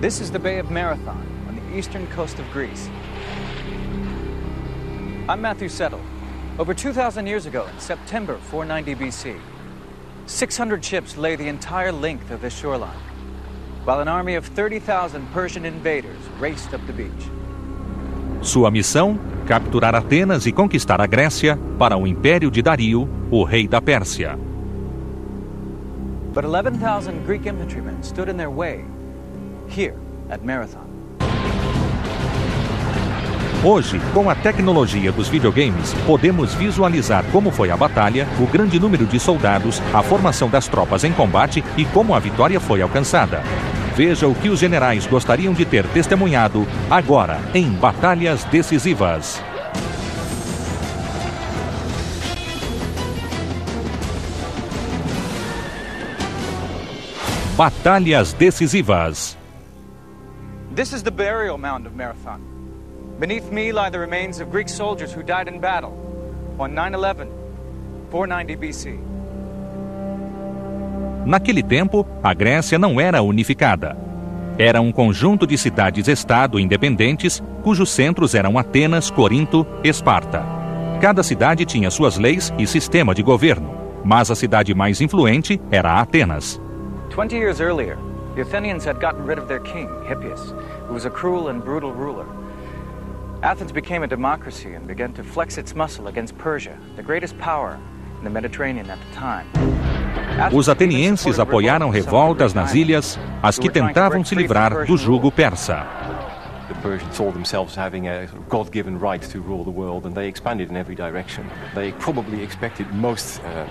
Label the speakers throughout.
Speaker 1: This is the Bay of Marathon on the eastern coast of Greece. I'm Matthew Settle. Over 2,000 years ago, in September 490 BC, 600 ships lay the entire length of the shoreline, while an army of 30,000 Persian invaders raced up the beach.
Speaker 2: Sua missão: capturar Atenas e conquistar a Grécia para o império de Dario, o rei da Pérsia.
Speaker 1: But 11,000 Greek infantrymen stood in their way here at Marathon.
Speaker 2: Hoje, com a tecnologia dos videogames, podemos visualizar como foi a batalha, o grande número de soldados, a formação das tropas em combate e como a vitória foi alcançada. Veja o que os generais gostariam de ter testemunhado agora em Batalhas Decisivas. Batalhas Decisivas.
Speaker 1: This is the burial mound of Marathon. Beneath me lie the remains of Greek soldiers who died in battle on 9 11, 490 BC.
Speaker 2: Naquele tempo, a Grécia não era unificada. Era um conjunto de cidades-estado independentes, cujos centros eram Atenas, Corinto, Esparta. Cada cidade tinha suas leis e sistema de governo, mas a cidade mais influente era Atenas.
Speaker 1: Twenty years earlier, the Athenians had gotten rid of their king, Hippias, who was a cruel and brutal ruler. Athens became a democracy and began to flex its muscle against Persia, the greatest power in the Mediterranean at the time.
Speaker 2: Os atenienses apoiaram revoltas nas ilhas, as que tentavam se livrar do jugo persa.
Speaker 3: Persians saw themselves having a God-given right to rule the world, and they expanded in every direction. They probably expected most uh,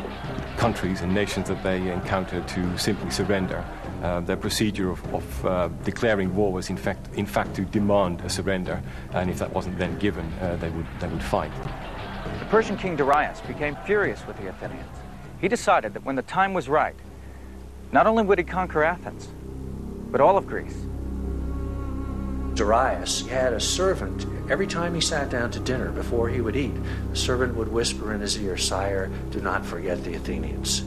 Speaker 3: countries and nations that they encountered to simply surrender. Uh, their procedure of, of uh, declaring war was, in fact, in fact, to demand a surrender, and if that wasn't then given, uh, they would they would fight.
Speaker 1: The Persian king Darius became furious with the Athenians. He decided that when the time was right, not only would he conquer Athens, but all of Greece.
Speaker 4: Darius had a servant. Every time he sat down to dinner before he would eat, the servant would whisper in his ear, Sire, do not forget the Athenians.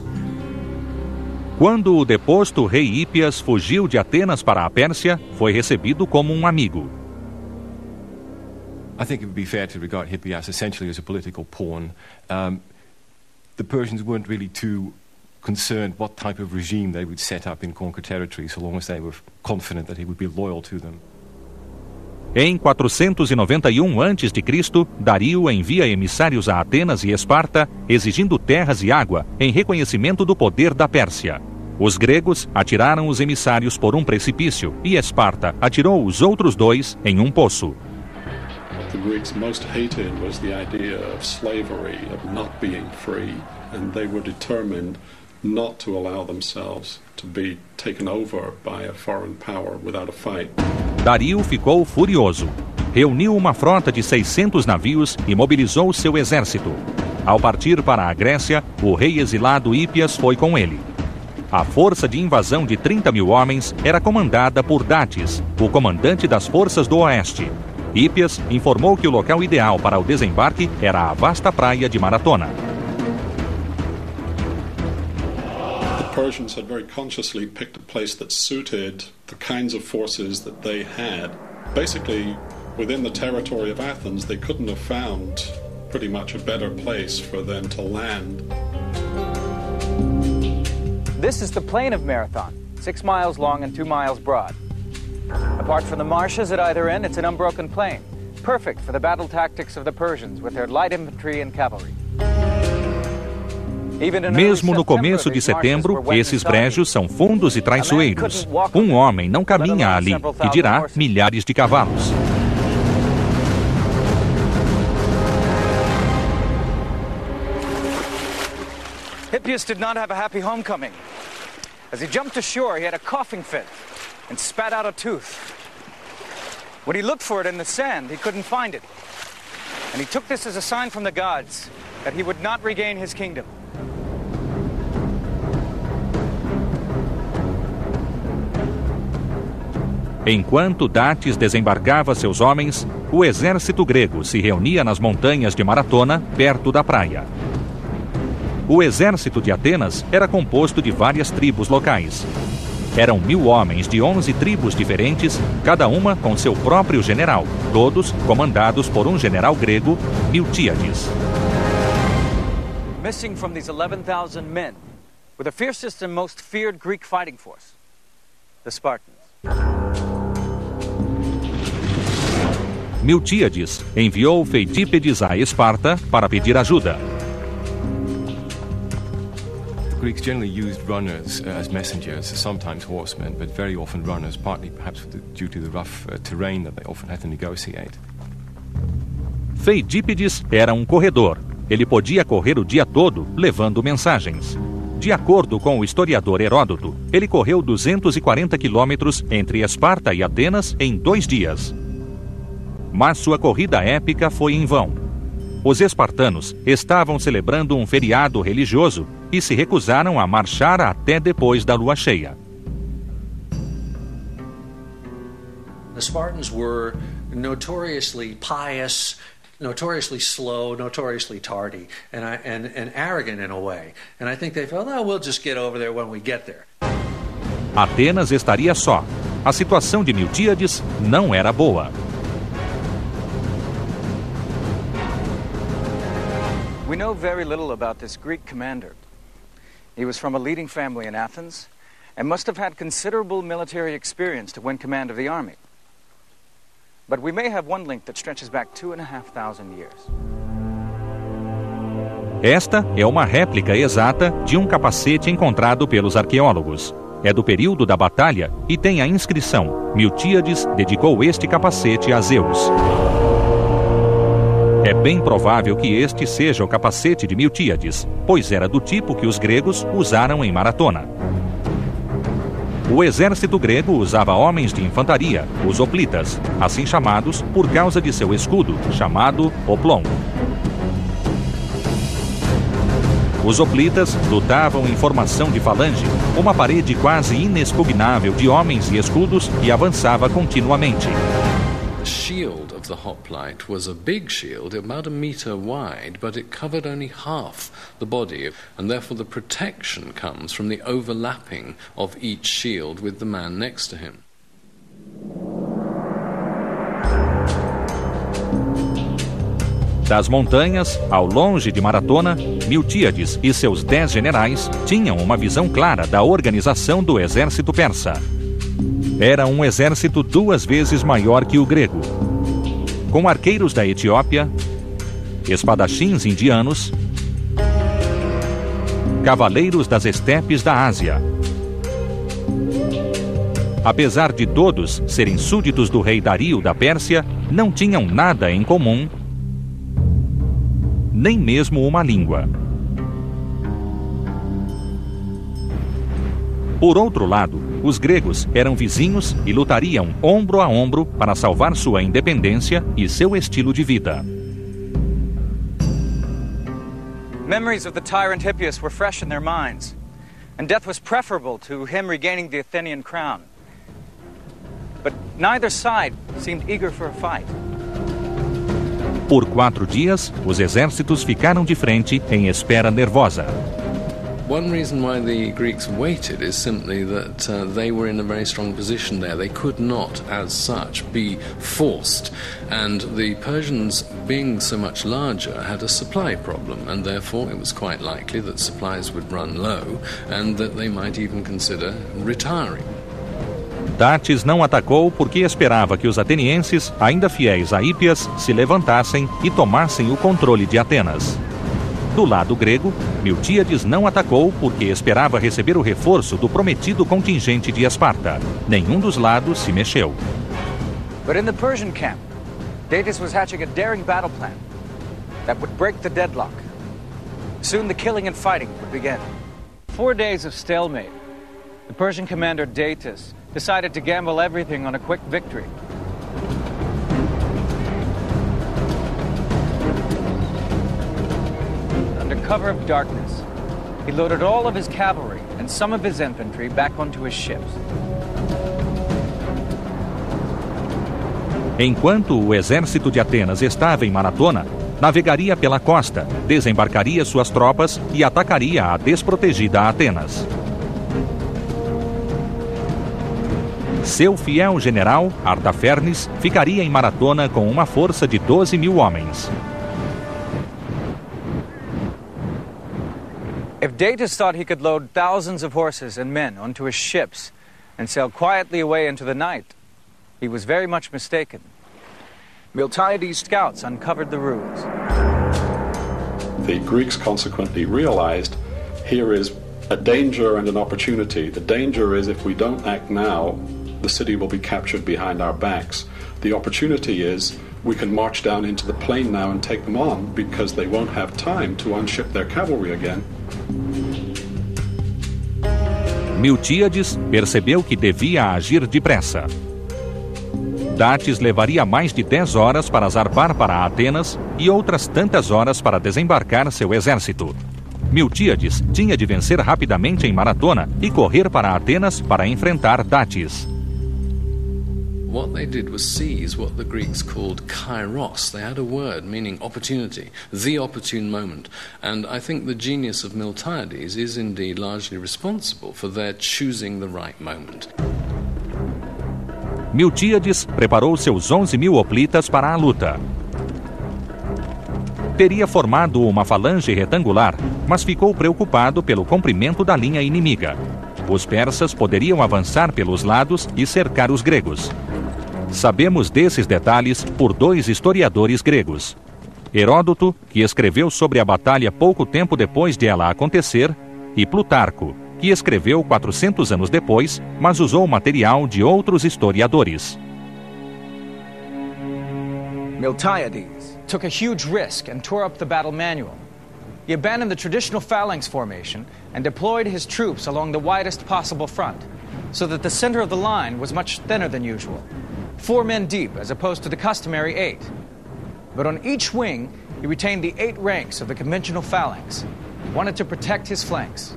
Speaker 2: Quando o deposto rei Hípias fugiu de Atenas para a Pérsia, foi recebido como um amigo.
Speaker 3: I think it would be fair to regard Hippias essentially as a political pawn. Um, the Persians weren't really too concerned what type of regime they would set up in conquered territory, so long as they were confident that he would be loyal to them.
Speaker 2: Em 491 a.C., Dario envia emissários a Atenas e Esparta, exigindo terras e água em reconhecimento do poder da Pérsia. Os gregos atiraram os emissários por um precipício e Esparta atirou os outros dois em um poço.
Speaker 5: the Greeks most hated was the idea of slavery, of not being free, and they were determined not to allow themselves to be taken over by a foreign power without a fight.
Speaker 2: Dario ficou furioso. Reuniu uma frota de 600 navios e mobilizou seu exército. Ao partir para a Grécia, o rei exilado Hípias foi com ele. A força de invasão de 30 mil homens era comandada por Dates, o comandante das forças do Oeste. Hípias informou que o local ideal para o desembarque era a vasta praia de Maratona.
Speaker 5: Persians had very consciously picked a place that suited the kinds of forces that they had. Basically, within the territory of Athens, they couldn't have found pretty much a better place for them to land.
Speaker 1: This is the plain of Marathon, six miles long and two miles broad. Apart from the marshes at either end, it's an unbroken plain, perfect for the battle tactics of the Persians with their light infantry and cavalry.
Speaker 2: Mesmo no começo de setembro, esses brejos são fundos e traiçoeiros. Um homem não caminha ali, que dirá milhares de cavalos.
Speaker 1: Hippias did not have a happy homecoming. As he jumped ashore, he had a coughing fit and spat out a tooth. When he looked for it in the sand, he couldn't find it. And he took this as a sign from the gods that he would not regain his kingdom.
Speaker 2: Enquanto Dates desembarcava seus homens, o exército grego se reunia nas montanhas de Maratona, perto da praia. O exército de Atenas era composto de várias tribos locais. eram mil homens de onze tribos diferentes, cada uma com seu próprio general, todos comandados por um general grego, Miltíades.
Speaker 1: Missing from these 11,000 men were the fiercest and most feared Greek fighting force, the Spartans.
Speaker 2: Miltíades enviou Feidípedes a Esparta para pedir ajuda.
Speaker 3: Greeks generally used runners uh, as messengers, sometimes horsemen, but very often runners, partly perhaps the, due to the rough uh, terrain that they often had to negotiate.
Speaker 2: Feidípedes era um corredor. Ele podia correr o dia todo levando mensagens. De acordo com o historiador Heródoto, ele correu 240 quilômetros entre Esparta e Atenas em dois dias. Mas sua corrida épica foi em vão. Os espartanos estavam celebrando um feriado religioso e se recusaram a marchar até depois da lua cheia.
Speaker 4: The Spartans were notoriously pious, notoriously slow, notoriously tardy, and, I, and, and arrogant in a way. And I think they felt, oh, we'll just get over there when we get there.
Speaker 2: Atenas estaria só. A situação de Miltíades não era boa.
Speaker 1: We know very little about this Greek commander. He was from a leading family in Athens and must have had considerable military experience to win command of the army. But we may have one link that stretches back two and a half thousand years.
Speaker 2: Esta é uma réplica exata de um capacete encontrado pelos arqueólogos. É do período da batalha e tem a inscrição: Miltíades dedicou este capacete a Zeus. É bem provável que este seja o capacete de Miltíades, pois era do tipo que os gregos usaram em maratona. O exército grego usava homens de infantaria, os hoplitas, assim chamados por causa de seu escudo, chamado oplon. Os hoplitas lutavam em formação de falange, uma parede quase inexpugnável de homens e escudos que avançava continuamente.
Speaker 6: Shield of the hoplite was a big shield, about a meter wide, but it covered only half the body, and therefore the protection comes from the overlapping of each shield with the man next to him.
Speaker 2: Das montanhas, ao longe de Maratona, Miltíades e seus dez generais tinham uma visão clara da organização do exército persa. Era um exército duas vezes maior que o grego. Com arqueiros da Etiópia, espadachins indianos, cavaleiros das estepes da Ásia. Apesar de todos serem súditos do rei Dario da Pérsia, não tinham nada em comum, nem mesmo uma língua. Por outro lado, os gregos eram vizinhos e lutariam ombro a ombro para salvar sua independência e seu estilo de vida.
Speaker 1: Memories of the tyrant Hippias were fresh in their minds, and death was preferable to him regaining the Athenian crown. But neither side seemed eager for a fight.
Speaker 2: Por quatro dias, os exércitos ficaram de frente em espera nervosa.
Speaker 6: One reason why the Greeks waited is simply that uh, they were in a very strong position there. They could not, as such, be forced. And the Persians, being so much larger, had a supply problem, and therefore it was quite likely that supplies would run low and that they might even consider retiring.
Speaker 2: Dates não atacou porque esperava que os atenienses, ainda fiéis a Hípias, se levantassem e tomassem o controle de Atenas. Do lado grego, Miltíades não atacou porque esperava receber o reforço do prometido contingente de Esparta. Nenhum dos lados se mexeu.
Speaker 1: But in the Persian camp, Datis was hatching a daring battle plan that would break the deadlock. Soon the killing and fighting would begin. Four days of stalemate. The Persian commander Datis decided to gamble everything on a quick victory. Cover of darkness, he loaded all of his cavalry and some of his infantry back onto his ships.
Speaker 2: Enquanto o exército de Atenas estava em maratona, navegaria pela costa, desembarcaria suas tropas e atacaria a desprotegida Atenas. Seu fiel general, Artafernes, ficaria em Maratona com uma força de 12 mil homens.
Speaker 1: If Datis thought he could load thousands of horses and men onto his ships and sail quietly away into the night, he was very much mistaken. Miltiades' scouts uncovered the ruse.
Speaker 5: The Greeks consequently realized here is a danger and an opportunity. The danger is if we don't act now, the city will be captured behind our backs. The opportunity is we can march down into the plain now and take them on because they won't have time to unship their cavalry again.
Speaker 2: Miltíades percebeu que devia agir depressa. Dates levaria mais de 10 horas para zarpar para Atenas e outras tantas horas para desembarcar seu exército. Miltíades tinha de vencer rapidamente em maratona e correr para Atenas para enfrentar Dates.
Speaker 6: What they did was seize what the Greeks called kairos. They had a word meaning opportunity, the opportune moment. And I think the genius of Miltiades is indeed largely responsible for their choosing the right moment.
Speaker 2: Miltíades preparou seus 11 mil hoplitas para a luta. Teria formado uma falange retangular, mas ficou preocupado pelo comprimento da linha inimiga. Os persas poderiam avançar pelos lados e cercar os gregos. Sabemos desses detalhes por dois historiadores gregos. Heródoto, que escreveu sobre a batalha pouco tempo depois de ela acontecer, e Plutarco, que escreveu 400 anos depois, mas usou material de outros historiadores.
Speaker 1: Miltiades took a huge risk and tore up the battle manual. He abandoned the traditional phalanx formation and deployed his troops along the widest possible front, so that the center of the line was much thinner than usual four men deep as opposed to the customary eight. But on each wing, he retained the eight ranks of the conventional phalanx. He wanted to protect his flanks.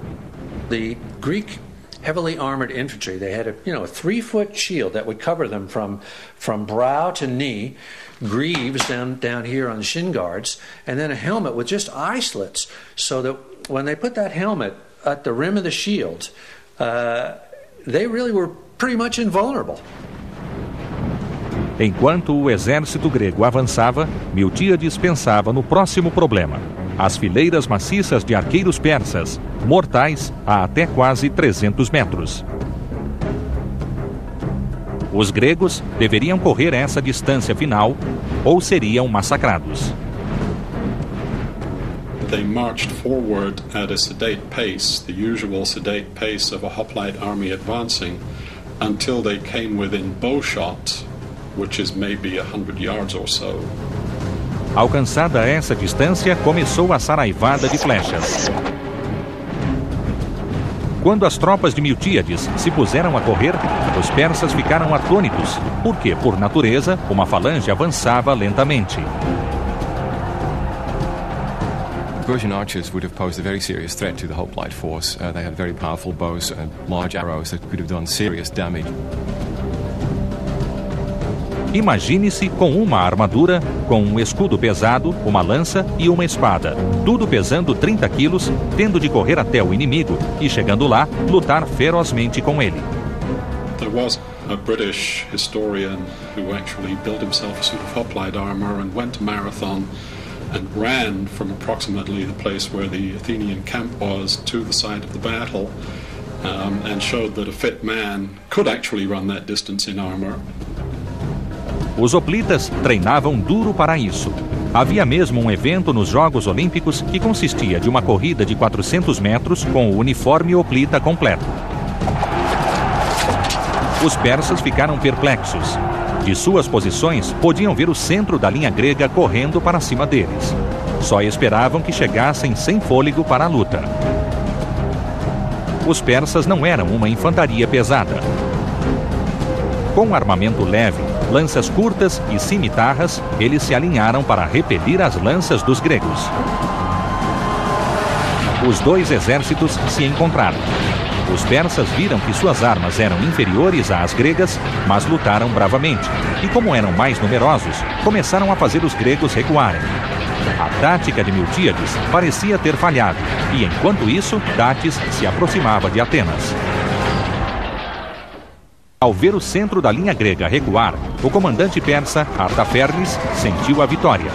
Speaker 4: The Greek heavily armored infantry, they had a you know a three foot shield that would cover them from from brow to knee, greaves down down here on the shin guards, and then a helmet with just eye slits, so that when they put that helmet at the rim of the shield, uh, they really were pretty much invulnerable.
Speaker 2: Enquanto o exército grego avançava, Miltíades pensava no próximo problema: as fileiras maciças de arqueiros persas, mortais a até quase 300 metros. Os gregos deveriam correr essa distância final ou seriam massacrados.
Speaker 5: They marched forward at a sedate pace, the usual sedate pace of a hoplite army advancing, until they came within bowshot which is maybe 100 yards or so.
Speaker 2: Alcançada essa distância, começou a saraivada de flechas. Quando as tropas de Miltíades se puseram a correr, os persas ficaram atônitos, porque, por natureza, uma falange avançava lentamente.
Speaker 3: Persian archers would have posed a very serious threat to the hoplite force. Uh, they had very powerful bows and large arrows that could have done serious damage.
Speaker 2: Imagine-se com uma armadura, com um escudo pesado, uma lança e uma espada, tudo pesando 30 quilos, tendo de correr até o inimigo e, chegando lá, lutar ferozmente com ele.
Speaker 5: There was a British historian who actually built himself a suit of hoplite armor and went to Marathon and ran from approximately the place where the Athenian camp was to the site of the battle um, and showed that a fit man could actually run that distance in armor.
Speaker 2: Os hoplitas treinavam duro para isso. Havia mesmo um evento nos Jogos Olímpicos que consistia de uma corrida de 400 metros com o uniforme hoplita completo. Os persas ficaram perplexos. De suas posições, podiam ver o centro da linha grega correndo para cima deles. Só esperavam que chegassem sem fôlego para a luta. Os persas não eram uma infantaria pesada. Com armamento leve, lanças curtas e cimitarras, eles se alinharam para repelir as lanças dos gregos. Os dois exércitos se encontraram. Os persas viram que suas armas eram inferiores às gregas, mas lutaram bravamente. E como eram mais numerosos, começaram a fazer os gregos recuarem. A tática de Miltíades parecia ter falhado, e enquanto isso, Datis se aproximava de Atenas. Ao ver o centro da linha grega recuar, o comandante persa Artafernes sentiu a vitória.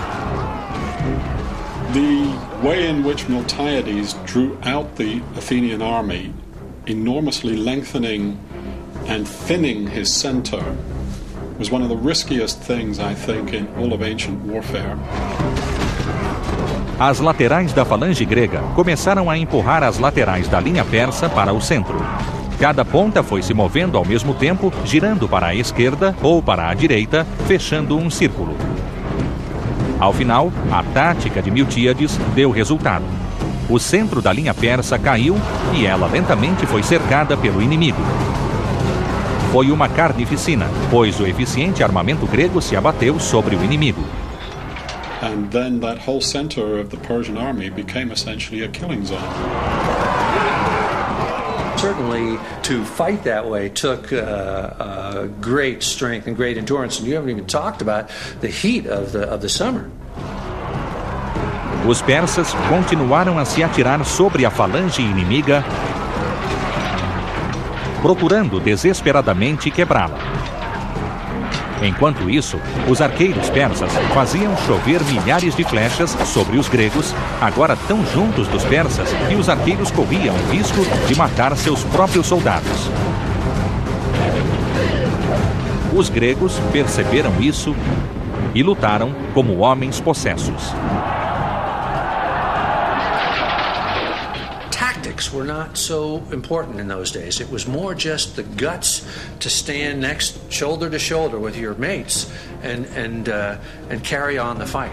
Speaker 5: The way in which Miltiades drew out the Athenian army, enormously lengthening and thinning his center, was one of the riskiest things, I think, in all of ancient warfare.
Speaker 2: As laterais da falange grega começaram a empurrar as laterais da linha persa para o centro. Cada ponta foi se movendo ao mesmo tempo, girando para a esquerda ou para a direita, fechando um círculo. Ao final, a tática de Miltíades deu resultado. O centro da linha persa caiu e ela lentamente foi cercada pelo inimigo. Foi uma carnificina, pois o eficiente armamento grego se abateu sobre o inimigo.
Speaker 5: And then that whole center of the Persian army became essentially a killing zone.
Speaker 4: Certainly, to fight that way took uh, uh, great strength and great endurance, and you haven't even talked about the heat of the, of the summer.
Speaker 2: Os persas continuaram a se atirar sobre a falange inimiga, procurando desesperadamente quebrá-la. Enquanto isso, os arqueiros persas faziam chover milhares de flechas sobre os gregos, agora tão juntos dos persas que os arqueiros corriam o risco de matar seus próprios soldados. Os gregos perceberam isso e lutaram como homens possessos.
Speaker 4: Tactics were not so important in those days. It was more just the guts to stand next, shoulder to shoulder with your mates, and and uh, and carry on the fight.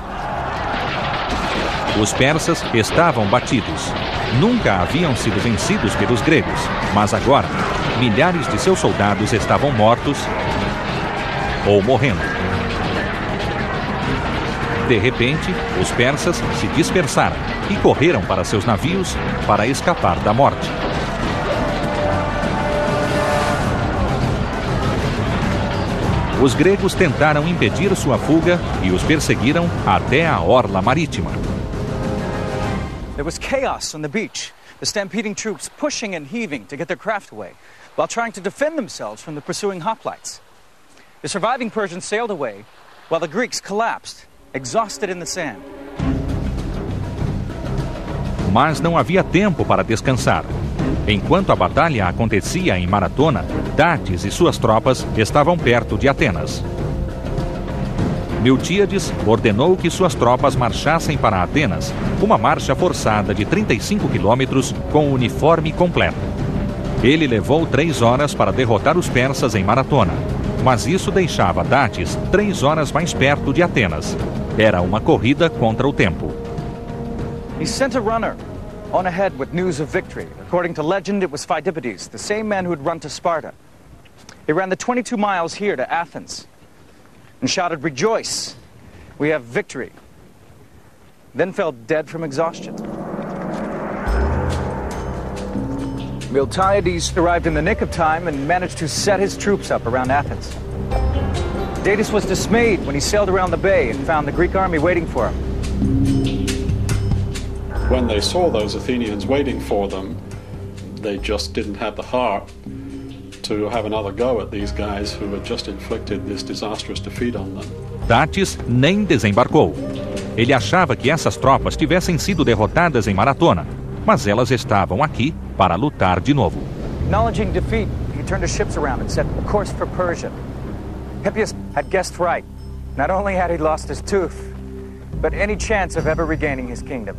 Speaker 2: Os persas estavam batidos. Nunca haviam sido vencidos pelos gregos, mas agora milhares de seus soldados estavam mortos ou morrendo. De repente, os persas se dispersaram e correram para seus navios para escapar da morte. Os gregos tentaram impedir sua fuga e os perseguiram até a orla marítima.
Speaker 1: There was chaos on the beach, the stampeding troops pushing and heaving to get their craft away, while trying to defend themselves from the pursuing hoplites. The surviving Persians sailed away, while the Greeks collapsed, exhausted in the sand.
Speaker 2: Mas não havia tempo para descansar. Enquanto a batalha acontecia em Maratona, Dates e suas tropas estavam perto de Atenas. Miltíades ordenou que suas tropas marchassem para Atenas, uma marcha forçada de 35 quilômetros com uniforme completo. Ele levou três horas para derrotar os persas em Maratona, mas isso deixava Dates três horas mais perto de Atenas. Era uma corrida contra o tempo.
Speaker 1: He sent a runner on ahead with news of victory. According to legend, it was Phidippides, the same man who had run to Sparta. He ran the 22 miles here to Athens and shouted, Rejoice! We have victory. Then fell dead from exhaustion. Miltiades arrived in the nick of time and managed to set his troops up around Athens. Datis was dismayed when he sailed around the bay and found the Greek army waiting for him.
Speaker 5: When they saw those Athenians waiting for them, they just didn't have the heart to have another go at these guys who had just inflicted this disastrous defeat on them.
Speaker 2: Dates nem desembarcou. Ele achava que essas tropas tivessem sido derrotadas em Maratona, mas elas estavam aqui para lutar de novo.
Speaker 1: Acknowledging defeat, he turned his ships around and set course for Persia. Hippias had guessed right. Not only had he lost his tooth, but any chance of ever regaining his kingdom.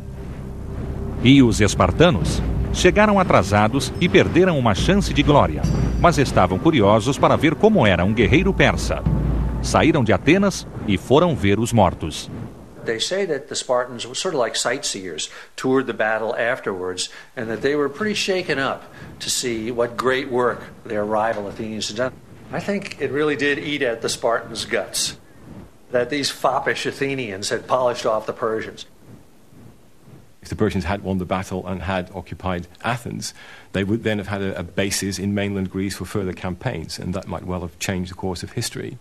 Speaker 2: E os espartanos chegaram atrasados e perderam uma chance de glória, mas estavam curiosos para ver como era um guerreiro persa. Saíram de Atenas e foram ver os mortos.
Speaker 4: They say that the Spartans were sort of like sightseers, toured the battle afterwards, and that they were pretty shaken up to see what great work their rival Athenians had done. I think it really did eat at the Spartans' guts that these foppish Athenians had polished off the Persians.
Speaker 3: If the Persians had won the battle and had occupied Athens, they would then have had a, a basis in mainland Greece for further campaigns, and that might well have changed the course of history.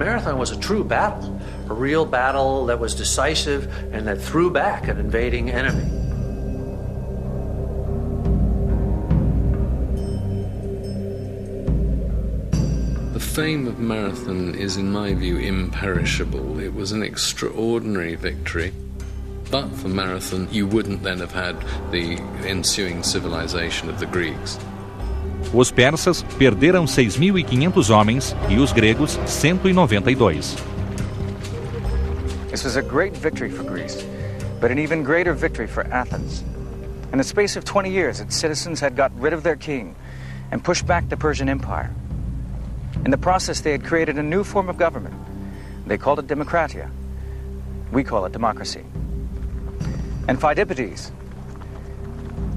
Speaker 4: Marathon was a true battle, a real battle that was decisive and that threw back an invading enemy.
Speaker 6: The fame of Marathon is, in my view, imperishable. It was an extraordinary victory. But for Marathon, you wouldn't then have had the ensuing civilization of the Greeks.
Speaker 2: Os persas perderam 6.500 homens e os gregos 192.
Speaker 1: This was a great victory for Greece, but an even greater victory for Athens. In the space of 20 years, its citizens had got rid of their king and pushed back the Persian Empire. In the process, they had created a new form of government. They called it democratia. We call it democracy. And Phidippides,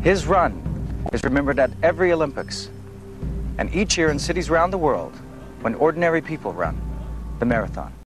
Speaker 1: his run is remembered at every Olympics and each year in cities around the world when ordinary people run the marathon.